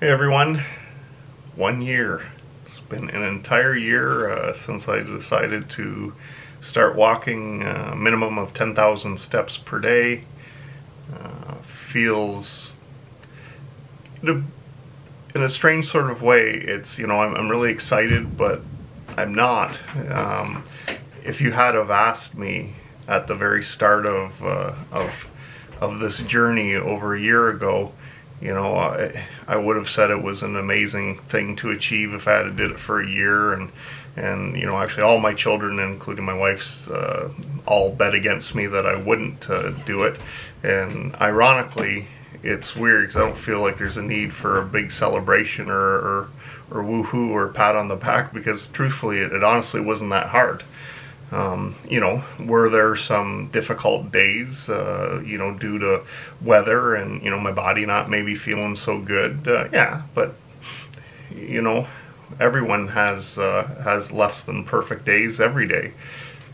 Hey everyone, one year. It's been an entire year uh, since I decided to start walking a minimum of 10,000 steps per day. Uh, feels, in a, in a, strange sort of way, it's, you know, I'm, I'm really excited, but I'm not. Um, if you had have asked me at the very start of, uh, of, of this journey over a year ago, you know, I, I would have said it was an amazing thing to achieve if I had did it for a year. And and you know actually all my children including my wife's uh, all bet against me that I wouldn't uh, do it. And ironically it's weird because I don't feel like there's a need for a big celebration or or, or woohoo or pat on the back because truthfully it, it honestly wasn't that hard um, you know, were there some difficult days, uh, you know, due to weather and, you know, my body not maybe feeling so good? Uh, yeah, but, you know, everyone has, uh, has less than perfect days every day.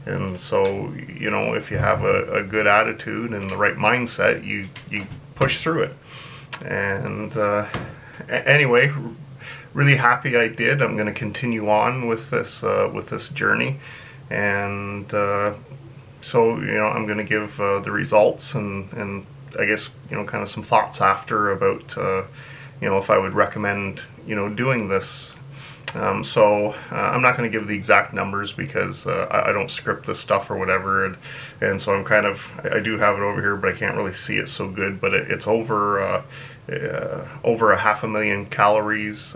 And so, you know, if you have a, a good attitude and the right mindset, you, you push through it. And uh, anyway, really happy I did. I'm going to continue on with this, uh, with this journey and uh, so you know I'm going to give uh, the results and and I guess you know kind of some thoughts after about uh, you know if I would recommend you know doing this. Um, so uh, I'm not going to give the exact numbers because uh, I, I, don't script this stuff or whatever, and, and so I'm kind of I, I, do have it over here, but I can't really see it so good. But it, it's over uh, over a half a million calories,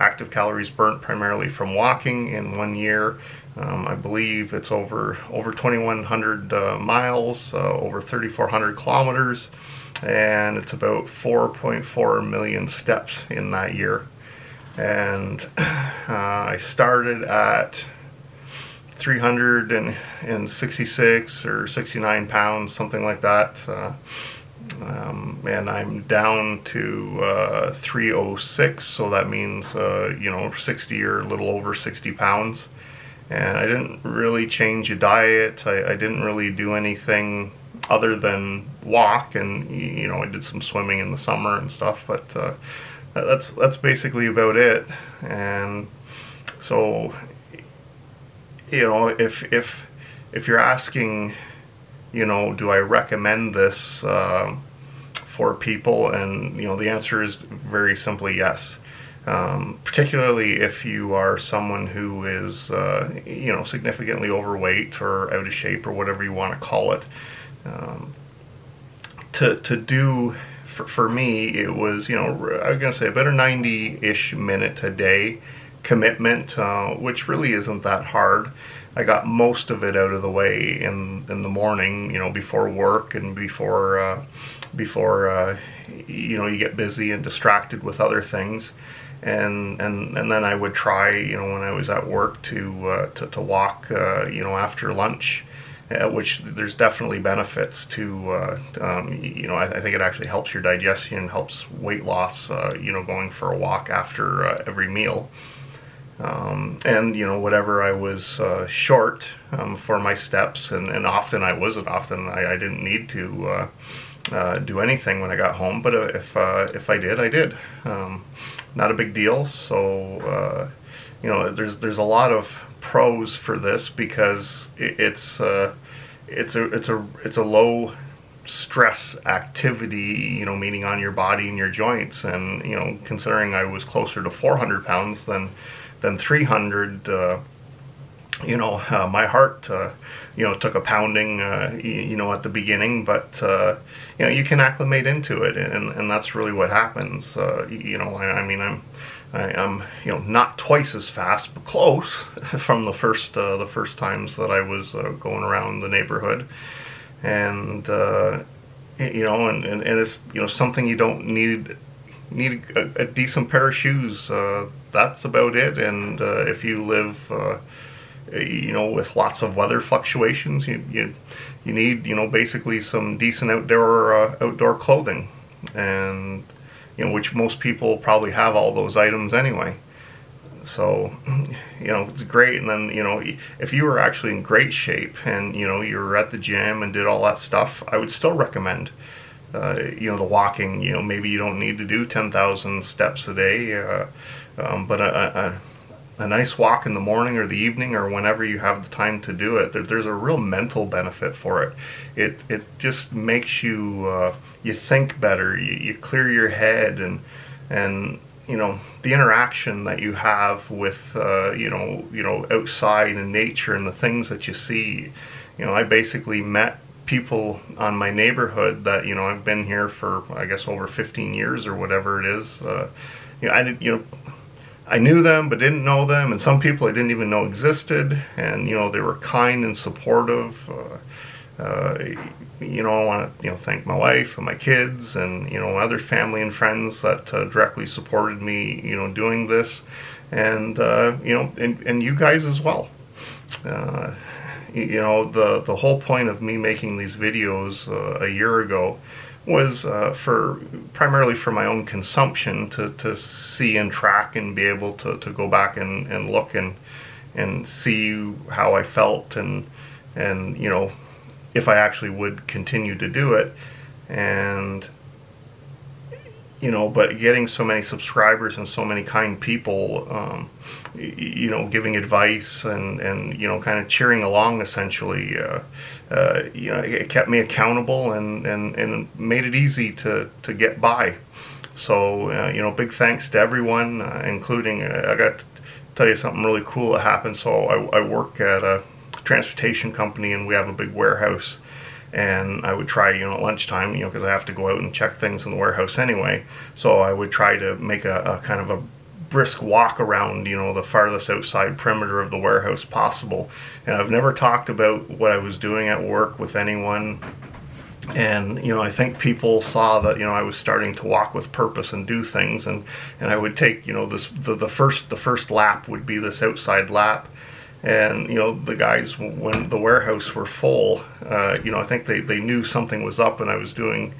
active calories burnt primarily from walking in one year um, I believe it's over over 2,100 uh, miles, uh, over 3,400 kilometers, and it's about 4.4 million steps in that year. And uh, I started at 366 or 69 pounds, something like that. Uh, um, and I'm down to uh, 306, so that means, uh, you know, 60 or a little over 60 pounds and I didn't really change a diet. I, I, didn't really do anything other than walk, and you know I did some swimming in the summer and stuff. But uh, that's that's basically about it. And so you know if if if you're asking, you know, do I recommend this uh, for people? And you know the answer is very simply yes um, particularly if you are someone who is, uh, you know, significantly overweight or out of shape or whatever you want to call it. Um, to, to do, for, for me, it was, you know, I was going to say a 90 ish minute a day commitment, uh, which really isn't that hard. I got most of it out of the way in in the morning, you know, before work and before uh, before uh, you know you get busy and distracted with other things and and and then I would try, you know, when I was at work to uh, to, to walk, uh, you know, after lunch, uh, which there's definitely benefits to, uh, um, you know, I, I, think it actually helps your digestion, helps weight loss, uh, you know, going for a walk after uh, every meal. Um, and you know whatever I was short um, for my steps, and, and often I wasn't. Often I, I didn't need to do anything when I got home, but if if I did, I did. Um, not a big deal. So uh, you know, there's there's a lot of pros for this because it, it's uh, it's a it's a it's a low stress activity, you know, meaning on your body and your joints. And you know, considering I was closer to 400 pounds than than 300, uh, you know, uh, my heart, uh, you know, took a pounding, uh, you, you, know, at the beginning, but, uh, you know, you can acclimate into it, and, and that's really what happens. Uh, you know, I, I, mean, I'm, I, am you know, not twice as fast, but close from the first, uh, the first times that I was going around the neighborhood, and, you know, and, and, and, it's, you know, something you don't need, need a, a decent pair of shoes. that's about it, and if you live, you know, with lots of weather fluctuations, you you, you need you know basically some decent outdoor uh, outdoor clothing, and you know which most people probably have all those items anyway. So, you know, it's great. And then, you know, if you were actually in great shape and, you know, you were at the gym and did all that stuff, I would still recommend uh, you know the walking you know maybe you don't need to do 10,000 steps a day uh, um, but a, a, a, nice walk in the morning or the evening or whenever you have the time to do it there, there's a real mental benefit for it it it just makes you uh, you think better you, you clear your head and and you know the interaction that you have with uh, you know you know outside in nature and the things that you see you know I basically met people on my neighborhood that you know I've been here for I guess over 15 years or whatever it is. Uh, you know, I did you know I knew them but didn't know them, and some people I didn't even know existed, and you know they were kind and supportive. Uh, uh, you know, I want to you know thank my wife and my kids and you know other family and friends that uh, directly supported me you know doing this, and uh, you know and, and you guys as well. Uh, you know the the whole point of me making these videos uh, a year ago was uh, for primarily for my own consumption to, to see and track and be able to, to go back and, and look and and see how I felt and and you know if I actually would continue to do it. And you know, but getting so many subscribers and so many kind people, um, you know, giving advice and, and, you know, kind of cheering along essentially, uh, uh, you know, it kept me accountable and, and, and made it easy to, to get by. So, uh, you know, big thanks to everyone, uh, including, uh, I got to tell you something really cool that happened. So I, I work at a transportation company and we have a big warehouse and I would try, you know, at lunchtime, you know, because I have to go out and check things in the warehouse anyway. So I would try to make a, a, kind of a brisk walk around, you know, the farthest outside perimeter of the warehouse possible. And I've never talked about what I was doing at work with anyone. And you know, I think people saw that you know I was starting to walk with purpose and do things, and and I would take you know this the, the first the first lap would be this outside lap, and you know the guys when the warehouse were full uh, you know i think they, they knew something was up and i was doing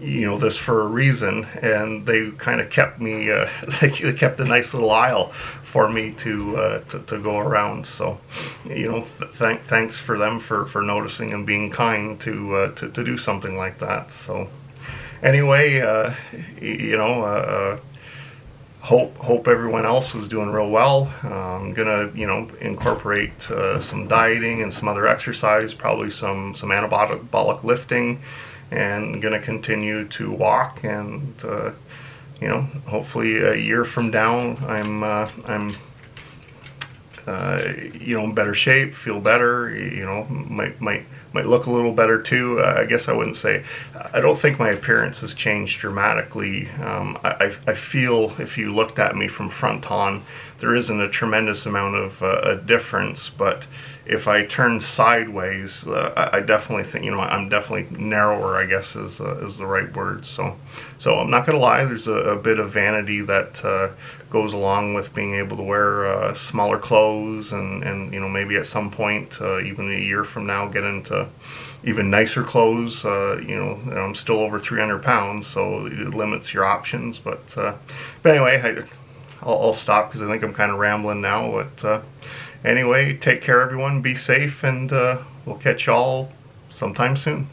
you know this for a reason. And they kind of kept me uh, they kept a nice little aisle for me to uh, to, to, go around. So you know th- thanks for them for for noticing and being kind to uh, to, to do something like that. So anyway uh, you know uh, hope hope everyone else is doing real well. I'm gonna you know incorporate uh, some dieting and some other exercise, probably some some anabolic lifting, and gonna continue to walk and uh, you know hopefully a year from now I'm uh, I'm uh, you know in better shape, feel better, you know might might might look a little better too. Uh, I guess I wouldn't say. I don't think my appearance has changed dramatically. Um, I, I, feel if you looked at me from front on, there isn't a tremendous amount of uh, a difference. But if I turn sideways, uh, I, definitely think you know I'm definitely narrower. I guess is uh, is the right word. So, so I'm not gonna lie. There's a, a bit of vanity that uh, goes along with being able to wear uh, smaller clothes and, and you know maybe at some point uh, even a year from now get into even nicer clothes uh, you know I'm still over 300 pounds so it limits your options but but anyway I, will stop because I think I'm kind of rambling now but anyway take care everyone. Be safe and uh, we'll catch y'all sometime soon